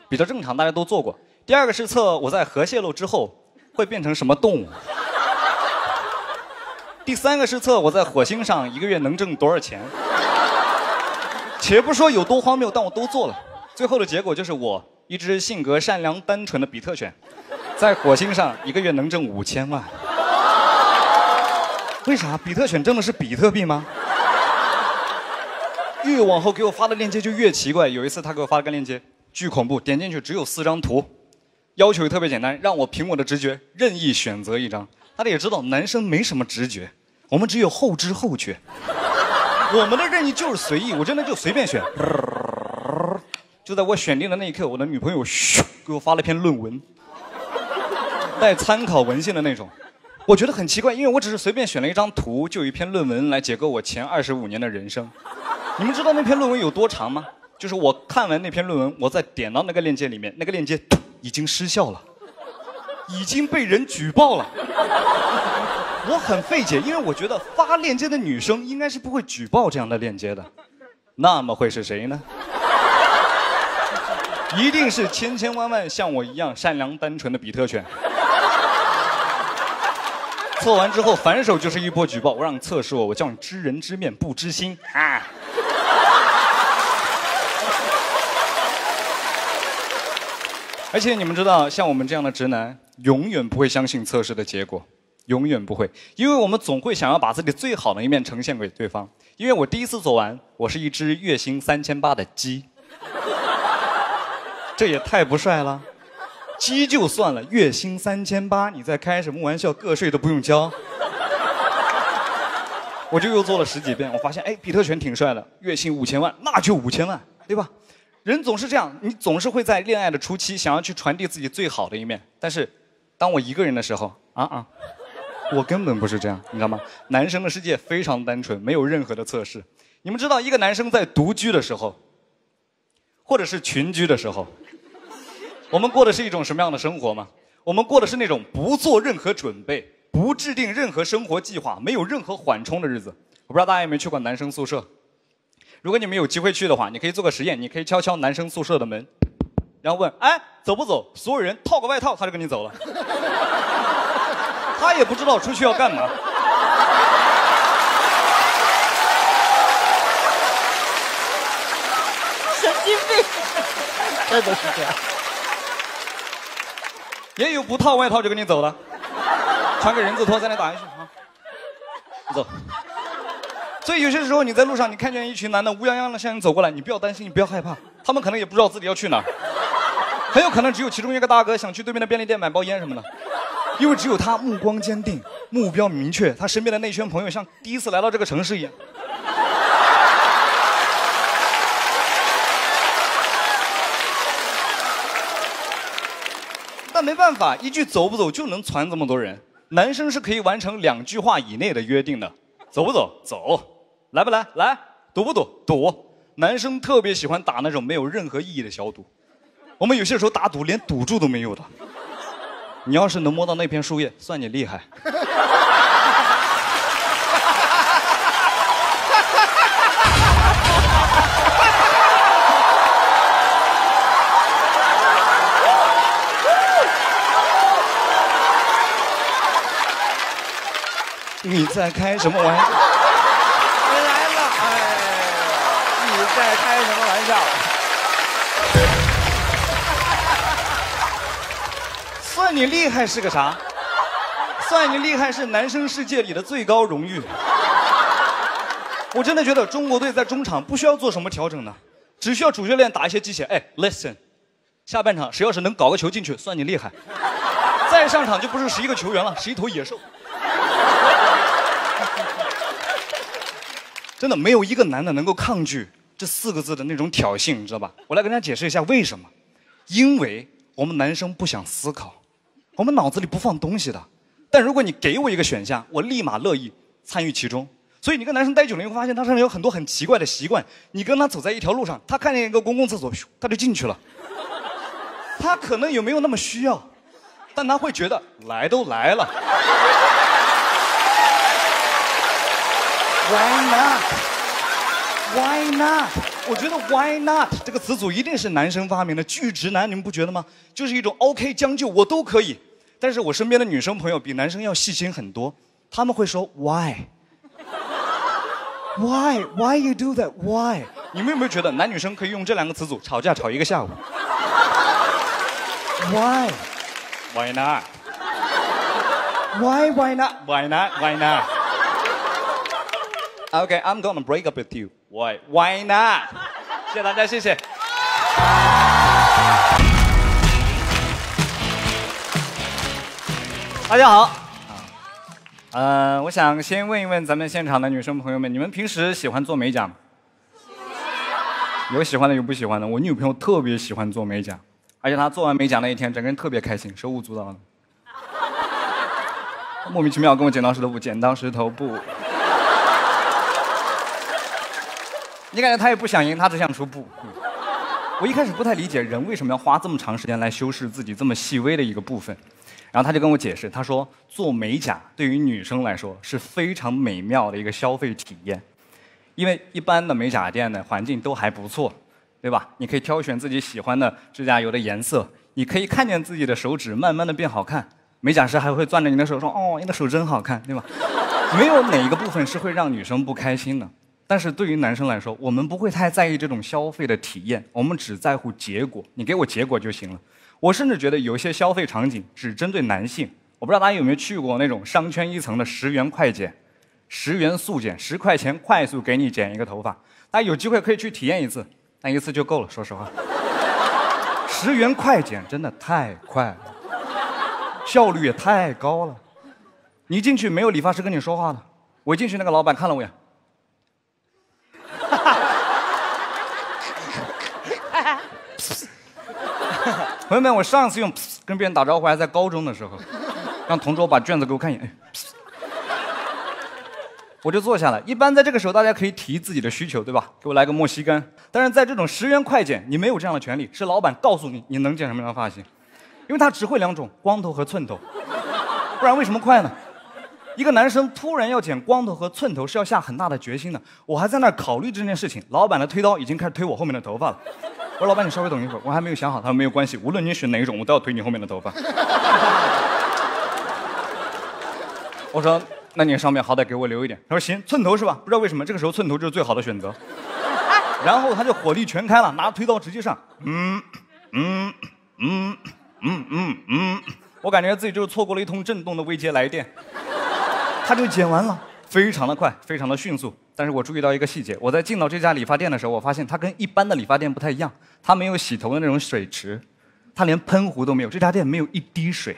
比较正常，大家都做过。第二个是测我在核泄漏之后会变成什么动物。第三个是测我在火星上一个月能挣多少钱。且不说有多荒谬，但我都做了。最后的结果就是我一只性格善良单纯的比特犬，在火星上一个月能挣五千万。为啥？比特犬挣的是比特币吗？越往后给我发的链接就越奇怪。有一次他给我发了个链接，巨恐怖，点进去只有四张图，要求也特别简单，让我凭我的直觉任意选择一张。大家也知道，男生没什么直觉，我们只有后知后觉。我们的任意就是随意，我真的就随便选。就在我选定的那一刻，我的女朋友咻给我发了一篇论文，带参考文献的那种。我觉得很奇怪，因为我只是随便选了一张图，就有一篇论文来解构我前二十五年的人生。你们知道那篇论文有多长吗？就是我看完那篇论文，我再点到那个链接里面，那个链接已经失效了，已经被人举报了。我很费解，因为我觉得发链接的女生应该是不会举报这样的链接的，那么会是谁呢？一定是千千万万像我一样善良单纯的比特犬。测完之后反手就是一波举报，我让你测试我，我叫你知人知面不知心啊！而且你们知道，像我们这样的直男，永远不会相信测试的结果，永远不会，因为我们总会想要把自己最好的一面呈现给对方。因为我第一次做完，我是一只月薪三千八的鸡，这也太不帅了。鸡就算了，月薪三千八，你在开什么玩笑？个税都不用交。我就又做了十几遍，我发现，哎，比特犬挺帅的，月薪五千万，那就五千万，对吧？人总是这样，你总是会在恋爱的初期想要去传递自己最好的一面，但是，当我一个人的时候，啊啊，我根本不是这样，你知道吗？男生的世界非常单纯，没有任何的测试。你们知道，一个男生在独居的时候，或者是群居的时候，我们过的是一种什么样的生活吗？我们过的是那种不做任何准备、不制定任何生活计划、没有任何缓冲的日子。我不知道大家有没有去过男生宿舍。如果你们有机会去的话，你可以做个实验，你可以敲敲男生宿舍的门，然后问：“哎，走不走？”所有人套个外套，他就跟你走了。他也不知道出去要干嘛。神经病！真的是这样。也有不套外套就跟你走的，穿个人字拖在那打游戏啊，走。所以有些时候你在路上，你看见一群男的乌泱泱的向你走过来，你不要担心，你不要害怕，他们可能也不知道自己要去哪儿，很有可能只有其中一个大哥想去对面的便利店买包烟什么的，因为只有他目光坚定，目标明确，他身边的那圈朋友像第一次来到这个城市一样。但没办法，一句走不走就能传这么多人。男生是可以完成两句话以内的约定的，走不走？走，来不来？来，赌不赌？赌。男生特别喜欢打那种没有任何意义的小赌，我们有些时候打赌连赌注都没有的。你要是能摸到那片树叶，算你厉害。你在开什么玩笑？开什么玩笑？算你厉害是个啥？算你厉害是男生世界里的最高荣誉。我真的觉得中国队在中场不需要做什么调整的，只需要主教练打一些鸡血。哎，listen，下半场谁要是能搞个球进去，算你厉害。再上场就不是十一个球员了，是一头野兽。真的没有一个男的能够抗拒这四个字的那种挑衅，你知道吧？我来跟大家解释一下为什么。因为我们男生不想思考，我们脑子里不放东西的。但如果你给我一个选项，我立马乐意参与其中。所以你跟男生待久了，你会发现他身上有很多很奇怪的习惯。你跟他走在一条路上，他看见一个公共厕所，他就进去了。他可能有没有那么需要，但他会觉得来都来了。Why not? Why not? 我觉得 Why not 这个词组一定是男生发明的，巨直男，你们不觉得吗？就是一种 OK 将就，我都可以。但是我身边的女生朋友比男生要细心很多，他们会说 Why? Why? Why you do that? Why? 你们有没有觉得男女生可以用这两个词组吵架吵一个下午？Why? Why not? Why? Why not? Why not? Why not? Okay, I'm gonna break up with you. Why? Why not? 谢谢大家，谢谢。大家好。呃，我想先问一问咱们现场的女生朋友们，你们平时喜欢做美甲吗？有喜欢的，有不喜欢的。我女朋友特别喜欢做美甲，而且她做完美甲那一天，整个人特别开心，手舞足蹈的。莫名其妙跟我剪刀石头布，剪刀石头布。你感觉他也不想赢，他只想出布。我一开始不太理解人为什么要花这么长时间来修饰自己这么细微的一个部分，然后他就跟我解释，他说做美甲对于女生来说是非常美妙的一个消费体验，因为一般的美甲店的环境都还不错，对吧？你可以挑选自己喜欢的指甲油的颜色，你可以看见自己的手指慢慢的变好看，美甲师还会攥着你的手说：“哦，你的手真好看，对吧？”没有哪一个部分是会让女生不开心的。但是对于男生来说，我们不会太在意这种消费的体验，我们只在乎结果。你给我结果就行了。我甚至觉得有一些消费场景只针对男性。我不知道大家有没有去过那种商圈一层的十元快剪、十元速剪，十块钱快速给你剪一个头发。大家有机会可以去体验一次，但一次就够了。说实话，十元快剪真的太快了，效率也太高了。你进去没有理发师跟你说话的，我进去那个老板看了我一眼。朋友们，我上次用跟别人打招呼还在高中的时候，让同桌把卷子给我看一眼，我就坐下了。一般在这个时候，大家可以提自己的需求，对吧？给我来个墨西哥。但是在这种十元快剪，你没有这样的权利，是老板告诉你你能剪什么样的发型，因为他只会两种，光头和寸头。不然为什么快呢？一个男生突然要剪光头和寸头，是要下很大的决心的。我还在那考虑这件事情，老板的推刀已经开始推我后面的头发了。我说老板，你稍微等一会儿，我还没有想好。他说没有关系，无论你选哪一种，我都要推你后面的头发。我说那你上面好歹给我留一点。他说行，寸头是吧？不知道为什么这个时候寸头就是最好的选择。然后他就火力全开了，拿推刀直接上。嗯嗯嗯嗯嗯嗯，我感觉自己就是错过了一通震动的未接来电。他就剪完了，非常的快，非常的迅速。但是我注意到一个细节，我在进到这家理发店的时候，我发现它跟一般的理发店不太一样，它没有洗头的那种水池，它连喷壶都没有，这家店没有一滴水。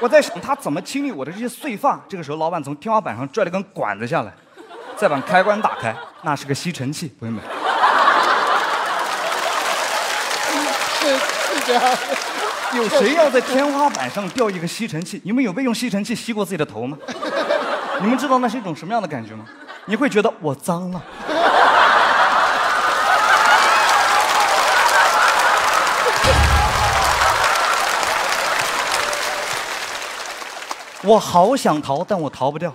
我在想他怎么清理我的这些碎发。这个时候，老板从天花板上拽了根管子下来，再把开关打开，那是个吸尘器，朋友们。是是这样。有谁要在天花板上吊一个吸尘器？你们有被用吸尘器吸过自己的头吗？你们知道那是一种什么样的感觉吗？你会觉得我脏了。我好想逃，但我逃不掉。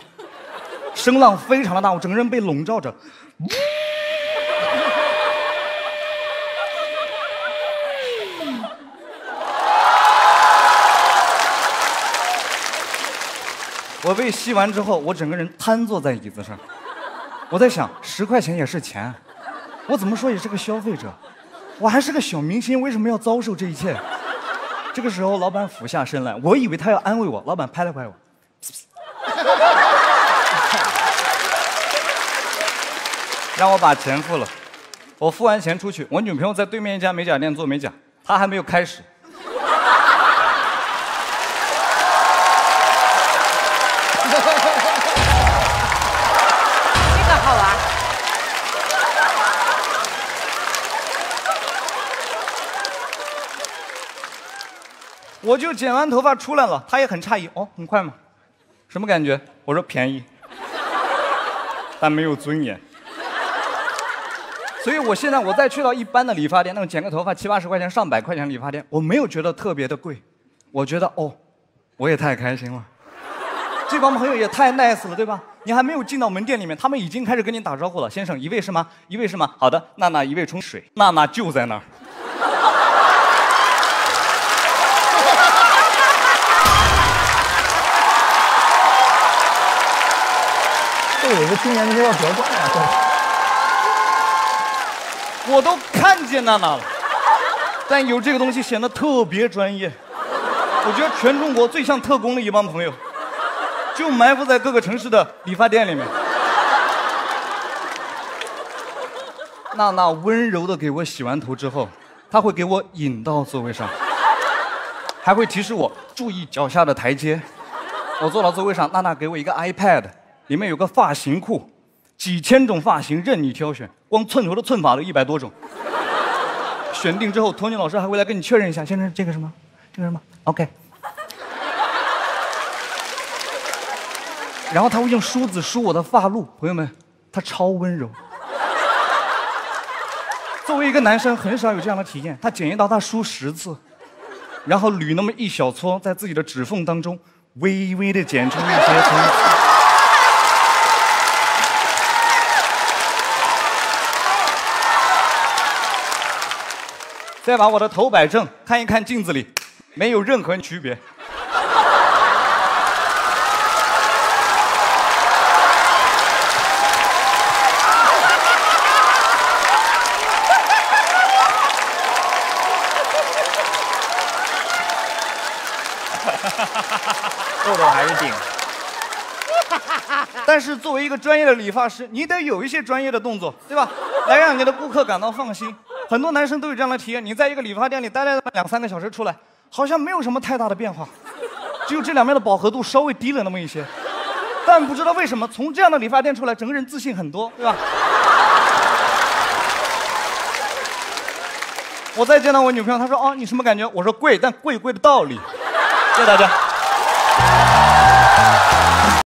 声浪非常的大，我整个人被笼罩着。我被吸完之后，我整个人瘫坐在椅子上。我在想，十块钱也是钱，我怎么说也是个消费者，我还是个小明星，为什么要遭受这一切？这个时候，老板俯下身来，我以为他要安慰我，老板拍了拍我，让我把钱付了。我付完钱出去，我女朋友在对面一家美甲店做美甲，她还没有开始。我就剪完头发出来了，他也很诧异，哦，很快吗？什么感觉？我说便宜，但没有尊严。所以我现在我再去到一般的理发店，那种剪个头发七八十块钱、上百块钱理发店，我没有觉得特别的贵，我觉得哦，我也太开心了，这帮朋友也太 nice 了，对吧？你还没有进到门店里面，他们已经开始跟你打招呼了。先生，一位是吗？一位是吗？好的，娜娜一位冲水，娜娜就在那儿。这有一个今年就要夺冠啊！我都看见娜娜了，但有这个东西显得特别专业。我觉得全中国最像特工的一帮朋友，就埋伏在各个城市的理发店里面。娜娜温柔的给我洗完头之后，她会给我引到座位上，还会提示我注意脚下的台阶。我坐到座位上，娜娜给我一个 iPad，里面有个发型库，几千种发型任你挑选，光寸头的寸法都一百多种。选定之后，托尼老师还会来跟你确认一下，先生这个什么，这个什么，OK。然后他会用梳子梳我的发路，朋友们，他超温柔。作为一个男生，很少有这样的体验。他剪一刀，他梳十次，然后捋那么一小撮，在自己的指缝当中微微的剪出一些再把我的头摆正，看一看镜子里，没有任何区别。哈哈哈。痘痘还是顶。哈哈哈。但是作为一个专业的理发师，你得有一些专业的动作，对吧？来让你的顾客感到放心。很多男生都有这样的体验：你在一个理发店里待了两三个小时出来，好像没有什么太大的变化，只有这两边的饱和度稍微低了那么一些。但不知道为什么，从这样的理发店出来，整个人自信很多，对吧？我再见到我女朋友，她说：“哦，你什么感觉？”我说：“贵，但贵贵的道理。”谢谢大家。